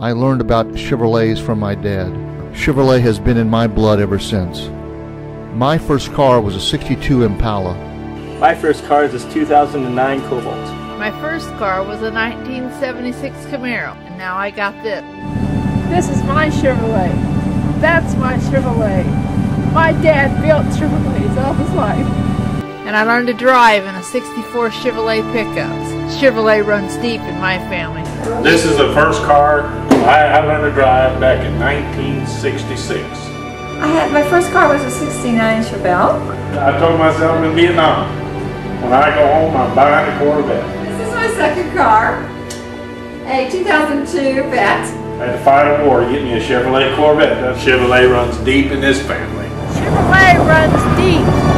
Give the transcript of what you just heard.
I learned about Chevrolets from my dad. Chevrolet has been in my blood ever since. My first car was a 62 Impala. My first car is this 2009 Cobalt. My first car was a 1976 Camaro, and now I got this. This is my Chevrolet. That's my Chevrolet. My dad built Chevrolets all his life. And I learned to drive in a 64 Chevrolet pickups. Chevrolet runs deep in my family. This is the first car I, I learned to drive back in 1966. I had my first car was a 69 Chevelle. I told myself in Vietnam. When I go home, I'm buying a Corvette. This is my second car, a 2002 Vette. I had to fight a war to get me a Chevrolet Corvette. That Chevrolet runs deep in this family. Chevrolet runs deep.